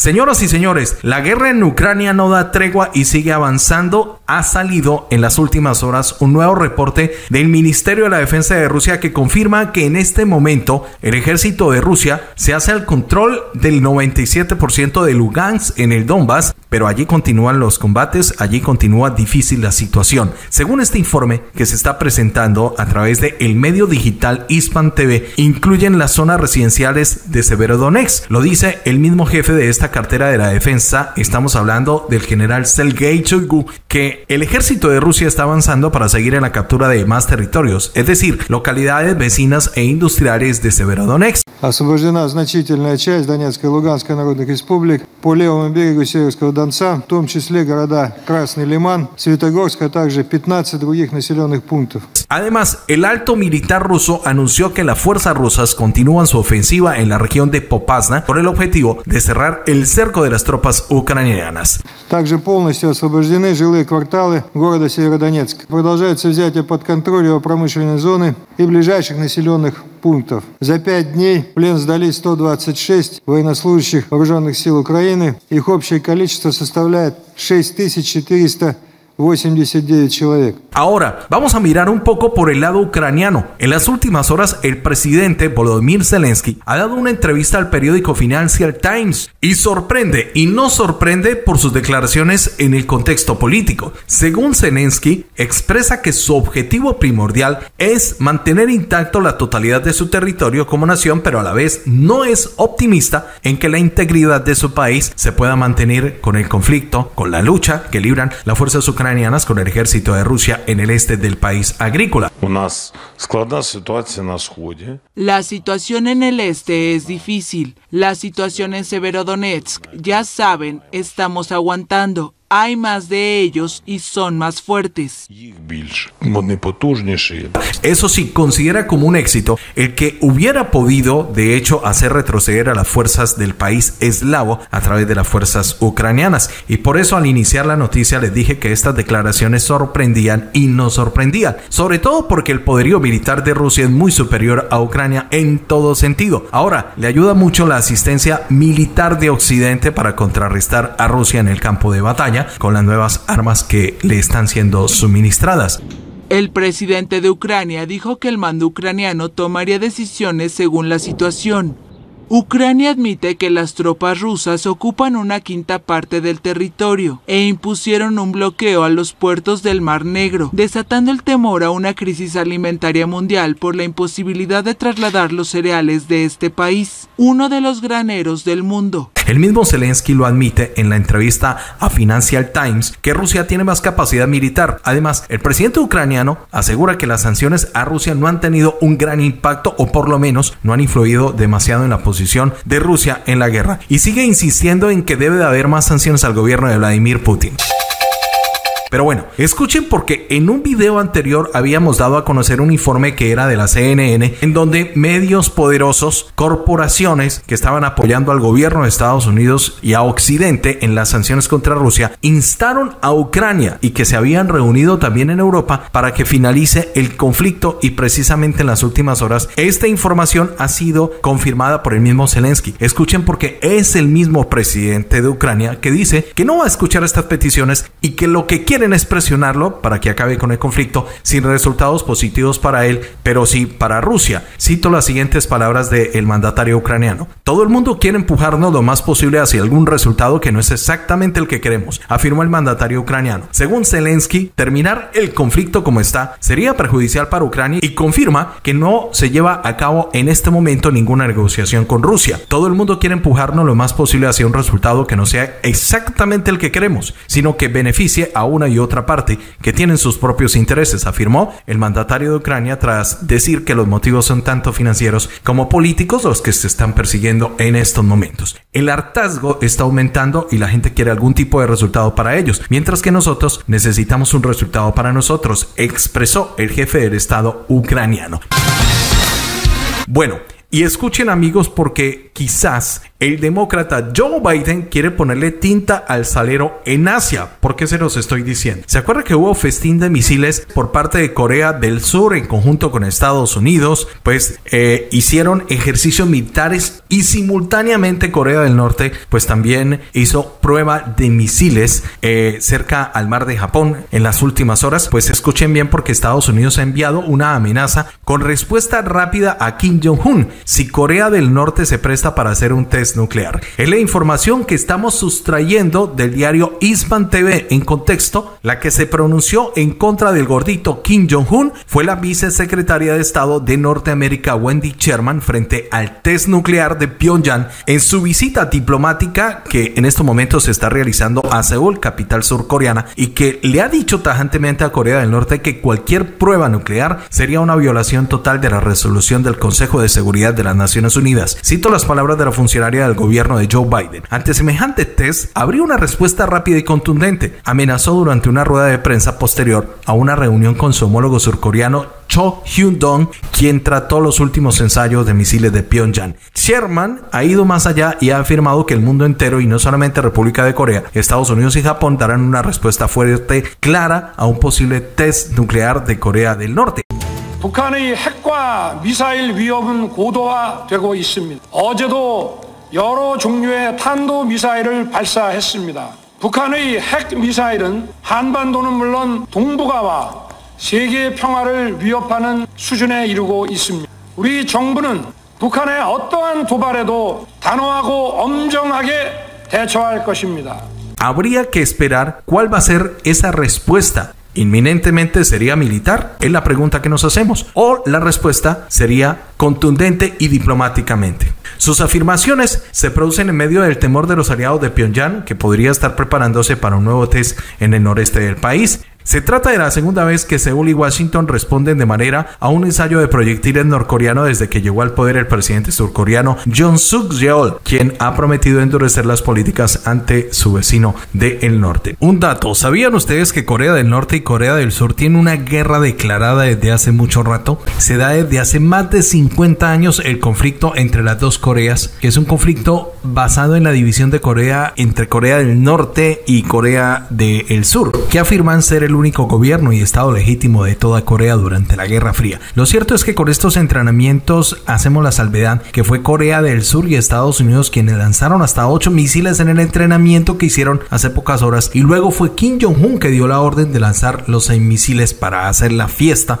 Señoras y señores, la guerra en Ucrania no da tregua y sigue avanzando. Ha salido en las últimas horas un nuevo reporte del Ministerio de la Defensa de Rusia que confirma que en este momento el ejército de Rusia se hace al control del 97% de Lugansk en el Donbass, pero allí continúan los combates, allí continúa difícil la situación. Según este informe que se está presentando a través de el medio digital Hispan TV, incluyen las zonas residenciales de Severodonetsk. Lo dice el mismo jefe de esta cartera de la defensa, estamos hablando del general Sergei Shoigu, que el ejército de Rusia está avanzando para seguir en la captura de más territorios, es decir, localidades vecinas e industriales de Severodonetsk. Освобождена значительная часть Донецкой и Луганской народных республик по левому берегу Северского Донца, в том числе города Красный Лиман, Светогорск, а также 15 других населенных пунктов. Además, el alto militar ruso anunció que las fuerzas rusas continúan su ofensiva en la región de Popasna con el objetivo de cerrar el cerco de las tropas ucranianas. Также полностью освобождены жилые кварталы города Северодонецк. Продолжается взятие под контроль его промышленной зоны и ближайших населенных пунктов. За пять дней в плен сдали 126 военнослужащих вооруженных сил Украины. Их общее количество составляет 6400 89 человек. Ahora, vamos a mirar un poco por el lado ucraniano. En las últimas horas, el presidente Volodymyr Zelensky ha dado una entrevista al periódico Financial Times y sorprende y no sorprende por sus declaraciones en el contexto político. Según Zelensky, expresa que su objetivo primordial es mantener intacto la totalidad de su territorio como nación, pero a la vez no es optimista en que la integridad de su país se pueda mantener con el conflicto, con la lucha que libran las fuerzas ucranianas con el ejército de Rusia en el este del país agrícola. La situación en el este es difícil. La situación en Severodonetsk, ya saben, estamos aguantando hay más de ellos y son más fuertes. Eso sí, considera como un éxito el que hubiera podido, de hecho, hacer retroceder a las fuerzas del país eslavo a través de las fuerzas ucranianas. Y por eso al iniciar la noticia les dije que estas declaraciones sorprendían y no sorprendían. Sobre todo porque el poderío militar de Rusia es muy superior a Ucrania en todo sentido. Ahora, le ayuda mucho la asistencia militar de Occidente para contrarrestar a Rusia en el campo de batalla con las nuevas armas que le están siendo suministradas. El presidente de Ucrania dijo que el mando ucraniano tomaría decisiones según la situación. Ucrania admite que las tropas rusas ocupan una quinta parte del territorio e impusieron un bloqueo a los puertos del Mar Negro, desatando el temor a una crisis alimentaria mundial por la imposibilidad de trasladar los cereales de este país, uno de los graneros del mundo. El mismo Zelensky lo admite en la entrevista a Financial Times que Rusia tiene más capacidad militar. Además, el presidente ucraniano asegura que las sanciones a Rusia no han tenido un gran impacto o por lo menos no han influido demasiado en la posición de Rusia en la guerra y sigue insistiendo en que debe de haber más sanciones al gobierno de Vladimir Putin. Pero bueno, escuchen porque en un video anterior habíamos dado a conocer un informe que era de la CNN en donde medios poderosos, corporaciones que estaban apoyando al gobierno de Estados Unidos y a Occidente en las sanciones contra Rusia, instaron a Ucrania y que se habían reunido también en Europa para que finalice el conflicto y precisamente en las últimas horas esta información ha sido confirmada por el mismo Zelensky. Escuchen porque es el mismo presidente de Ucrania que dice que no va a escuchar estas peticiones y que lo que quiere es presionarlo para que acabe con el conflicto sin resultados positivos para él, pero sí para Rusia. Cito las siguientes palabras del mandatario ucraniano. Todo el mundo quiere empujarnos lo más posible hacia algún resultado que no es exactamente el que queremos, afirmó el mandatario ucraniano. Según Zelensky, terminar el conflicto como está sería perjudicial para Ucrania y confirma que no se lleva a cabo en este momento ninguna negociación con Rusia. Todo el mundo quiere empujarnos lo más posible hacia un resultado que no sea exactamente el que queremos, sino que beneficie a una y otra parte que tienen sus propios intereses, afirmó el mandatario de Ucrania tras decir que los motivos son tanto financieros como políticos los que se están persiguiendo en estos momentos. El hartazgo está aumentando y la gente quiere algún tipo de resultado para ellos, mientras que nosotros necesitamos un resultado para nosotros, expresó el jefe del Estado ucraniano. Bueno, y escuchen amigos porque quizás el demócrata Joe Biden quiere ponerle tinta al salero en Asia. ¿Por qué se los estoy diciendo? ¿Se acuerda que hubo festín de misiles por parte de Corea del Sur en conjunto con Estados Unidos? Pues eh, hicieron ejercicios militares y simultáneamente Corea del Norte pues también hizo prueba de misiles eh, cerca al mar de Japón en las últimas horas. Pues escuchen bien porque Estados Unidos ha enviado una amenaza con respuesta rápida a Kim Jong-un si Corea del Norte se presta para hacer un test nuclear. Es la información que estamos sustrayendo del diario Isman TV en contexto. La que se pronunció en contra del gordito Kim Jong-un fue la vicesecretaria de Estado de Norteamérica Wendy Sherman frente al test nuclear de Pyongyang en su visita diplomática que en estos momentos se está realizando a Seúl, capital surcoreana, y que le ha dicho tajantemente a Corea del Norte que cualquier prueba nuclear sería una violación total de la resolución del Consejo de Seguridad de las Naciones Unidas. Cito las palabras de la funcionaria del gobierno de Joe Biden. Ante semejante test, habría una respuesta rápida y contundente. Amenazó durante una rueda de prensa posterior a una reunión con su homólogo surcoreano Cho Hyun-dong, quien trató los últimos ensayos de misiles de Pyongyang. Sherman ha ido más allá y ha afirmado que el mundo entero y no solamente República de Corea, Estados Unidos y Japón darán una respuesta fuerte, clara a un posible test nuclear de Corea del Norte. 북한의 핵과 미사일 위협은 고도화되고 있습니다. 어제도 여러 종류의 탄도 미사일을 발사했습니다. 북한의 핵 미사일은 한반도는 물론 동북아와 세계 평화를 위협하는 수준에 이르고 있습니다. 우리 정부는 북한의 어떠한 도발에도 단호하고 엄정하게 대처할 것입니다. Habría que esperar cuál va a ser esa respuesta inminentemente sería militar? Es la pregunta que nos hacemos. O la respuesta sería contundente y diplomáticamente. Sus afirmaciones se producen en medio del temor de los aliados de Pyongyang, que podría estar preparándose para un nuevo test en el noreste del país. Se trata de la segunda vez que Seúl y Washington responden de manera a un ensayo de proyectiles norcoreano desde que llegó al poder el presidente surcoreano John Suk Yeol, quien ha prometido endurecer las políticas ante su vecino del norte. Un dato, ¿sabían ustedes que Corea del Norte y Corea del Sur tienen una guerra declarada desde hace mucho rato? Se da desde hace más de 50 años el conflicto entre las dos Coreas, que es un conflicto basado en la división de Corea entre Corea del Norte y Corea del Sur, que afirman ser el único gobierno y estado legítimo de toda Corea durante la Guerra Fría. Lo cierto es que con estos entrenamientos hacemos la salvedad que fue Corea del Sur y Estados Unidos quienes lanzaron hasta 8 misiles en el entrenamiento que hicieron hace pocas horas y luego fue Kim Jong-un que dio la orden de lanzar los 6 misiles para hacer la fiesta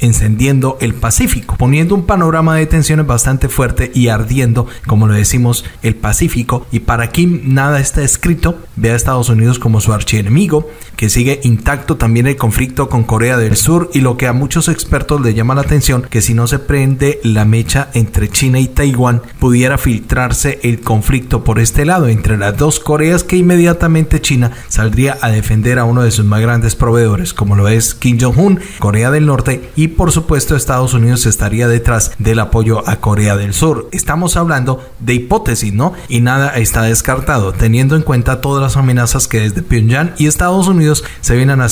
encendiendo el Pacífico, poniendo un panorama de tensiones bastante fuerte y ardiendo, como lo decimos, el Pacífico y para Kim nada está escrito, ve a Estados Unidos como su archienemigo que sigue intacto también el conflicto con Corea del Sur y lo que a muchos expertos le llama la atención que si no se prende la mecha entre China y Taiwán pudiera filtrarse el conflicto por este lado entre las dos Coreas que inmediatamente China saldría a defender a uno de sus más grandes proveedores como lo es Kim Jong-un, Corea del Norte y por supuesto Estados Unidos estaría detrás del apoyo a Corea del Sur. Estamos hablando de hipótesis, ¿no? Y nada está descartado teniendo en cuenta todas las amenazas que desde Pyongyang y Estados Unidos se vienen haciendo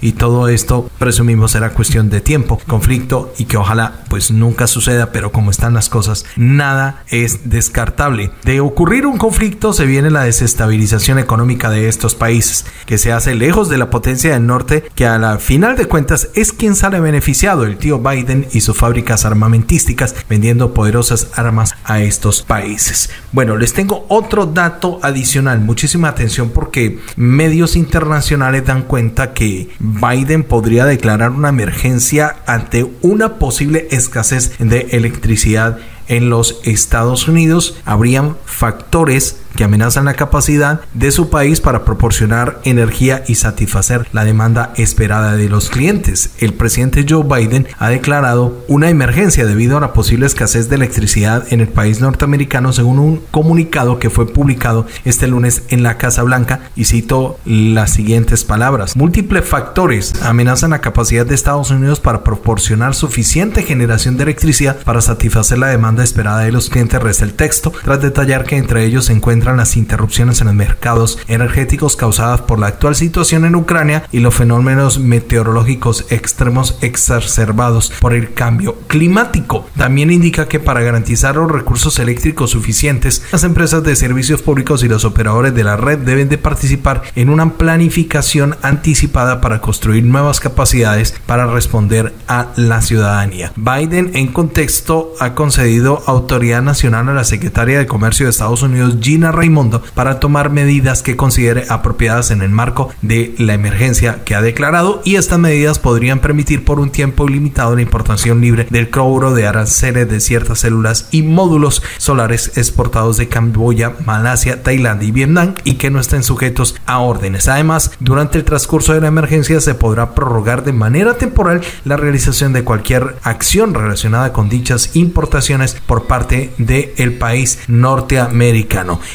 y todo esto presumimos será cuestión de tiempo, conflicto y que ojalá pues nunca suceda, pero como están las cosas, nada es descartable. De ocurrir un conflicto se viene la desestabilización económica de estos países, que se hace lejos de la potencia del norte, que a la final de cuentas es quien sale beneficiado, el tío Biden y sus fábricas armamentísticas vendiendo poderosas armas a estos países. Bueno, les tengo otro dato adicional, muchísima atención porque medios internacionales dan cuenta que Biden podría declarar una emergencia ante una posible escasez de electricidad en los Estados Unidos. Habrían factores que amenazan la capacidad de su país para proporcionar energía y satisfacer la demanda esperada de los clientes. El presidente Joe Biden ha declarado una emergencia debido a la posible escasez de electricidad en el país norteamericano según un comunicado que fue publicado este lunes en la Casa Blanca y cito las siguientes palabras. Múltiples factores amenazan la capacidad de Estados Unidos para proporcionar suficiente generación de electricidad para satisfacer la demanda esperada de los clientes, resta el texto, tras detallar que entre ellos se encuentra las interrupciones en los mercados energéticos causadas por la actual situación en Ucrania y los fenómenos meteorológicos extremos exacerbados por el cambio climático. También indica que para garantizar los recursos eléctricos suficientes, las empresas de servicios públicos y los operadores de la red deben de participar en una planificación anticipada para construir nuevas capacidades para responder a la ciudadanía. Biden en contexto ha concedido autoridad nacional a la secretaria de Comercio de Estados Unidos Gina Raimondo para tomar medidas que considere apropiadas en el marco de la emergencia que ha declarado y estas medidas podrían permitir por un tiempo limitado la importación libre del cobro de aranceles de ciertas células y módulos solares exportados de Camboya, Malasia, Tailandia y Vietnam y que no estén sujetos a órdenes. Además, durante el transcurso de la emergencia se podrá prorrogar de manera temporal la realización de cualquier acción relacionada con dichas importaciones por parte del país norteamericano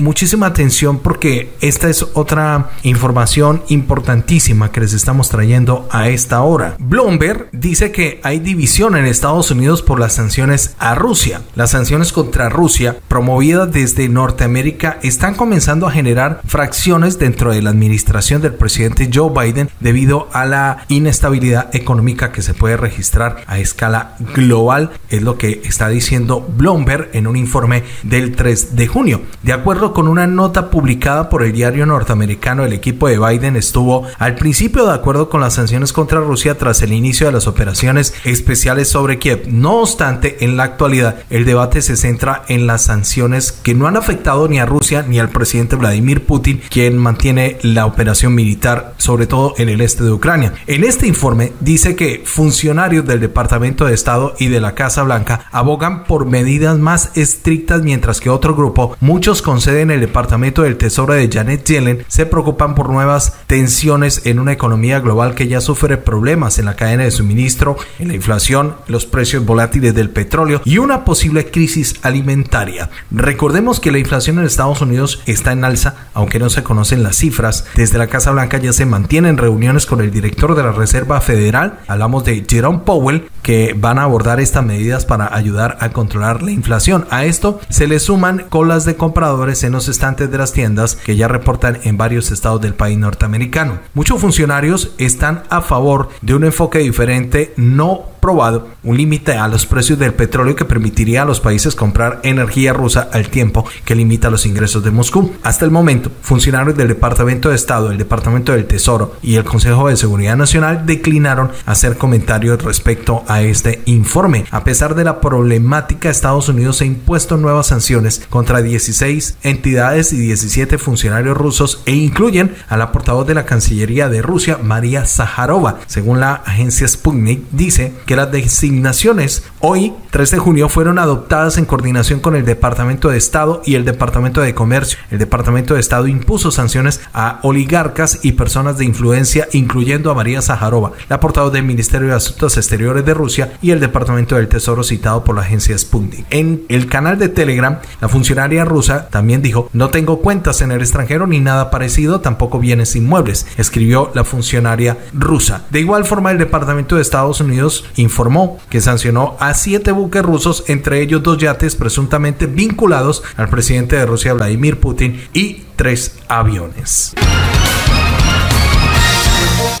muchísima atención porque esta es otra información importantísima que les estamos trayendo a esta hora. Bloomberg dice que hay división en Estados Unidos por las sanciones a Rusia. Las sanciones contra Rusia promovidas desde Norteamérica están comenzando a generar fracciones dentro de la administración del presidente Joe Biden debido a la inestabilidad económica que se puede registrar a escala global, es lo que está diciendo Bloomberg en un informe del 3 de junio. De acuerdo con una nota publicada por el diario norteamericano, el equipo de Biden estuvo al principio de acuerdo con las sanciones contra Rusia tras el inicio de las operaciones especiales sobre Kiev. No obstante, en la actualidad, el debate se centra en las sanciones que no han afectado ni a Rusia ni al presidente Vladimir Putin, quien mantiene la operación militar, sobre todo en el este de Ucrania. En este informe dice que funcionarios del Departamento de Estado y de la Casa Blanca abogan por medidas más estrictas, mientras que otro grupo, muchos en el Departamento del Tesoro de Janet Yellen se preocupan por nuevas tensiones en una economía global que ya sufre problemas en la cadena de suministro, en la inflación, los precios volátiles del petróleo y una posible crisis alimentaria. Recordemos que la inflación en Estados Unidos está en alza, aunque no se conocen las cifras. Desde la Casa Blanca ya se mantienen reuniones con el director de la Reserva Federal, hablamos de Jerome Powell, que van a abordar estas medidas para ayudar a controlar la inflación. A esto se le suman colas de compradores en los estantes de las tiendas que ya reportan en varios estados del país norteamericano. Muchos funcionarios están a favor de un enfoque diferente no aprobado un límite a los precios del petróleo que permitiría a los países comprar energía rusa al tiempo que limita los ingresos de Moscú. Hasta el momento, funcionarios del Departamento de Estado, el Departamento del Tesoro y el Consejo de Seguridad Nacional declinaron hacer comentarios respecto a este informe. A pesar de la problemática, Estados Unidos ha impuesto nuevas sanciones contra 16 entidades y 17 funcionarios rusos e incluyen a la portavoz de la Cancillería de Rusia, María Zaharova. Según la agencia Sputnik, dice que las designaciones hoy, 3 de junio, fueron adoptadas en coordinación con el Departamento de Estado y el Departamento de Comercio. El Departamento de Estado impuso sanciones a oligarcas y personas de influencia, incluyendo a María Zaharova, la portavoz del Ministerio de Asuntos Exteriores de Rusia y el Departamento del Tesoro citado por la agencia Sputnik. En el canal de Telegram, la funcionaria rusa también dijo, no tengo cuentas en el extranjero ni nada parecido, tampoco bienes inmuebles, escribió la funcionaria rusa. De igual forma, el Departamento de Estados Unidos informó que sancionó a siete buques rusos, entre ellos dos yates presuntamente vinculados al presidente de Rusia, Vladimir Putin, y tres aviones.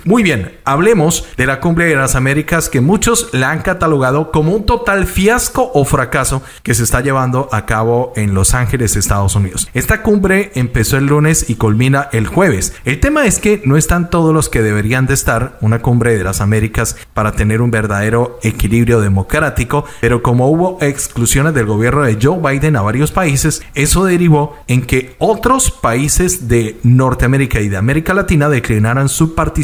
Muy bien, hablemos de la cumbre de las Américas que muchos la han catalogado como un total fiasco o fracaso que se está llevando a cabo en Los Ángeles, Estados Unidos. Esta cumbre empezó el lunes y culmina el jueves. El tema es que no están todos los que deberían de estar una cumbre de las Américas para tener un verdadero equilibrio democrático, pero como hubo exclusiones del gobierno de Joe Biden a varios países, eso derivó en que otros países de Norteamérica y de América Latina declinaran su participación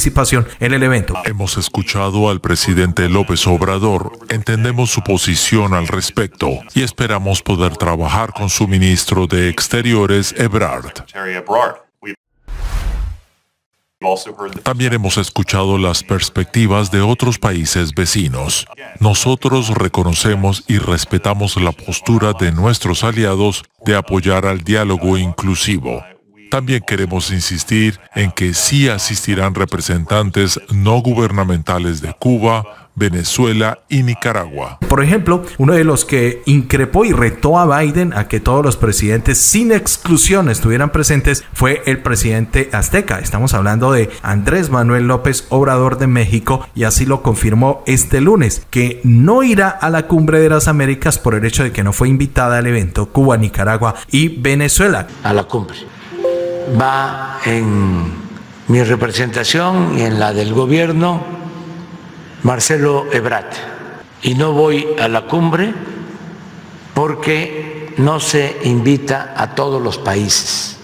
en el evento. Hemos escuchado al presidente López Obrador, entendemos su posición al respecto y esperamos poder trabajar con su ministro de Exteriores, Ebrard. También hemos escuchado las perspectivas de otros países vecinos. Nosotros reconocemos y respetamos la postura de nuestros aliados de apoyar al diálogo inclusivo. También queremos insistir en que sí asistirán representantes no gubernamentales de Cuba, Venezuela y Nicaragua. Por ejemplo, uno de los que increpó y retó a Biden a que todos los presidentes sin exclusión estuvieran presentes fue el presidente azteca. Estamos hablando de Andrés Manuel López Obrador de México y así lo confirmó este lunes, que no irá a la cumbre de las Américas por el hecho de que no fue invitada al evento Cuba, Nicaragua y Venezuela. A la cumbre. Va en mi representación y en la del gobierno Marcelo Ebrat. Y no voy a la cumbre porque no se invita a todos los países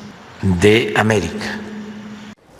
de América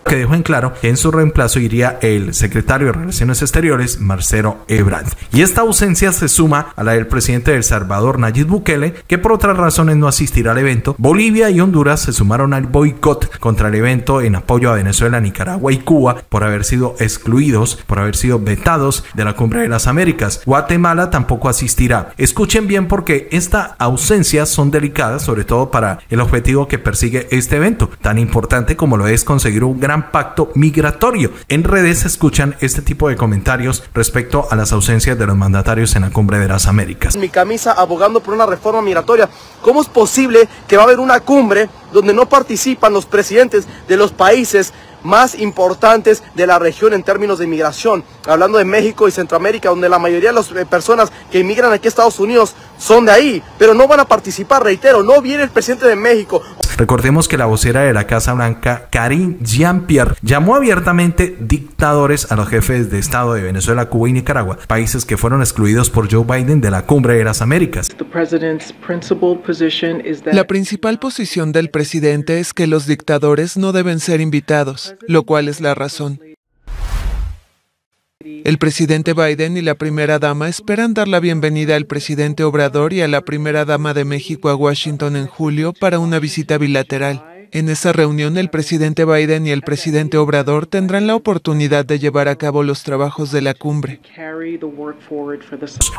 que dejó en claro que en su reemplazo iría el secretario de Relaciones Exteriores, Marcelo Ebrard. Y esta ausencia se suma a la del presidente de El Salvador, Nayib Bukele, que por otras razones no asistirá al evento. Bolivia y Honduras se sumaron al boicot contra el evento en apoyo a Venezuela, Nicaragua y Cuba por haber sido excluidos, por haber sido vetados de la Cumbre de las Américas. Guatemala tampoco asistirá. Escuchen bien porque estas ausencias son delicadas, sobre todo para el objetivo que persigue este evento, tan importante como lo es conseguir un gran pacto migratorio. En redes se escuchan este tipo de comentarios respecto a las ausencias de los mandatarios en la cumbre de las Américas. Mi camisa abogando por una reforma migratoria. ¿Cómo es posible que va a haber una cumbre donde no participan los presidentes de los países más importantes de la región en términos de inmigración, hablando de México y Centroamérica, donde la mayoría de las eh, personas que inmigran aquí a Estados Unidos son de ahí, pero no van a participar, reitero, no viene el presidente de México. Recordemos que la vocera de la Casa Blanca, Karine Jean-Pierre, llamó abiertamente dictadores a los jefes de Estado de Venezuela, Cuba y Nicaragua, países que fueron excluidos por Joe Biden de la Cumbre de las Américas. La principal posición del presidente es que los dictadores no deben ser invitados, lo cual es la razón. El presidente Biden y la primera dama esperan dar la bienvenida al presidente Obrador y a la primera dama de México a Washington en julio para una visita bilateral. En esa reunión, el presidente Biden y el presidente Obrador tendrán la oportunidad de llevar a cabo los trabajos de la cumbre.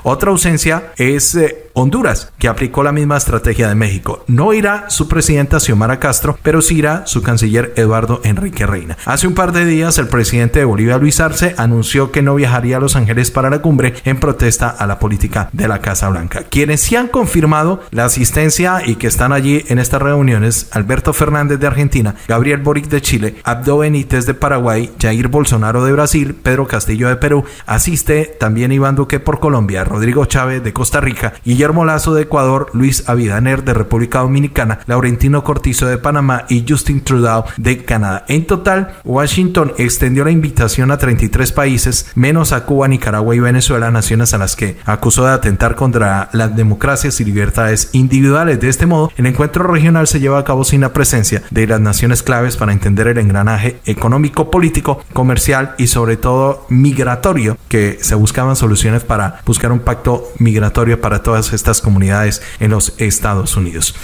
Otra ausencia es eh, Honduras, que aplicó la misma estrategia de México. No irá su presidenta Xiomara Castro, pero sí irá su canciller Eduardo Enrique Reina. Hace un par de días, el presidente de Bolivia, Luis Arce, anunció que no viajaría a Los Ángeles para la cumbre en protesta a la política de la Casa Blanca. Quienes sí han confirmado la asistencia y que están allí en estas reuniones, Alberto Fernández, de Argentina, Gabriel Boric de Chile, Abdo Benítez de Paraguay, Jair Bolsonaro de Brasil, Pedro Castillo de Perú, asiste también Iván Duque por Colombia, Rodrigo Chávez de Costa Rica, Guillermo Lazo de Ecuador, Luis Avidaner de República Dominicana, Laurentino Cortizo de Panamá y Justin Trudeau de Canadá. En total, Washington extendió la invitación a 33 países, menos a Cuba, Nicaragua y Venezuela, naciones a las que acusó de atentar contra las democracias y libertades individuales. De este modo, el encuentro regional se lleva a cabo sin la presencia de las naciones claves para entender el engranaje económico, político, comercial y sobre todo migratorio, que se buscaban soluciones para buscar un pacto migratorio para todas estas comunidades en los Estados Unidos.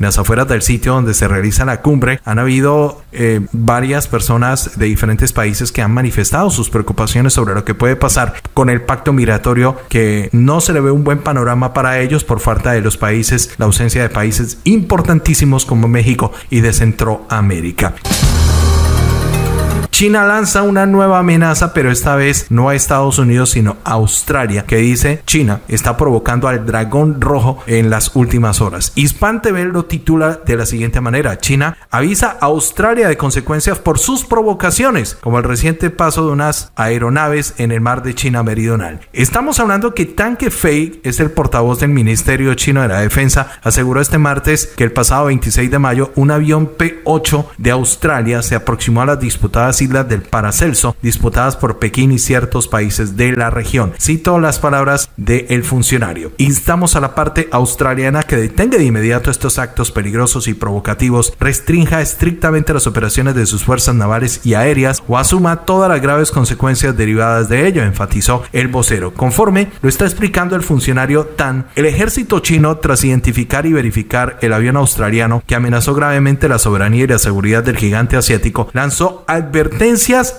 En las afueras del sitio donde se realiza la cumbre han habido eh, varias personas de diferentes países que han manifestado sus preocupaciones sobre lo que puede pasar con el pacto migratorio, que no se le ve un buen panorama para ellos por falta de los países, la ausencia de países importantísimos como México y de Centroamérica. China lanza una nueva amenaza, pero esta vez no a Estados Unidos, sino a Australia, que dice China está provocando al dragón rojo en las últimas horas. Hispan TV lo titula de la siguiente manera: China avisa a Australia de consecuencias por sus provocaciones, como el reciente paso de unas aeronaves en el mar de China Meridional. Estamos hablando que Tanque Fei es el portavoz del Ministerio Chino de la Defensa, aseguró este martes que el pasado 26 de mayo un avión P-8 de Australia se aproximó a las disputadas islas del Paracelso disputadas por Pekín y ciertos países de la región. Cito las palabras del funcionario. Instamos a la parte australiana que detenga de inmediato estos actos peligrosos y provocativos, restrinja estrictamente las operaciones de sus fuerzas navales y aéreas o asuma todas las graves consecuencias derivadas de ello, enfatizó el vocero. Conforme lo está explicando el funcionario Tan, el ejército chino, tras identificar y verificar el avión australiano que amenazó gravemente la soberanía y la seguridad del gigante asiático, lanzó advertencias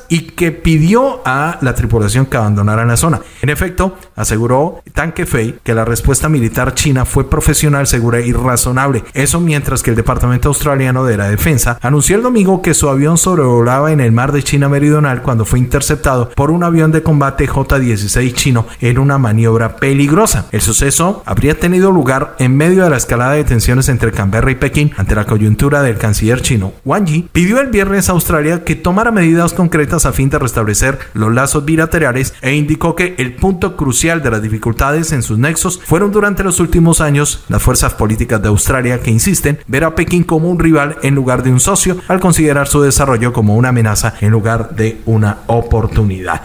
y que pidió a la tripulación que abandonara la zona. En efecto, aseguró Tan Kefei que la respuesta militar china fue profesional, segura y razonable. Eso mientras que el Departamento Australiano de la Defensa anunció el domingo que su avión sobrevolaba en el mar de China Meridional cuando fue interceptado por un avión de combate J-16 chino en una maniobra peligrosa. El suceso habría tenido lugar en medio de la escalada de tensiones entre Canberra y Pekín ante la coyuntura del canciller chino Wang Yi pidió el viernes a Australia que tomara medidas concretas a fin de restablecer los lazos bilaterales e indicó que el punto crucial de las dificultades en sus nexos fueron durante los últimos años las fuerzas políticas de Australia que insisten ver a Pekín como un rival en lugar de un socio al considerar su desarrollo como una amenaza en lugar de una oportunidad.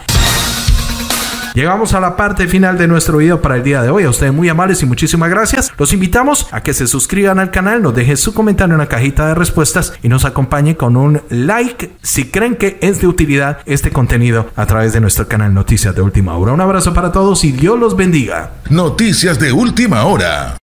Llegamos a la parte final de nuestro video para el día de hoy. A ustedes muy amables y muchísimas gracias. Los invitamos a que se suscriban al canal, nos dejen su comentario en la cajita de respuestas y nos acompañen con un like si creen que es de utilidad este contenido a través de nuestro canal Noticias de Última Hora. Un abrazo para todos y Dios los bendiga. Noticias de Última Hora.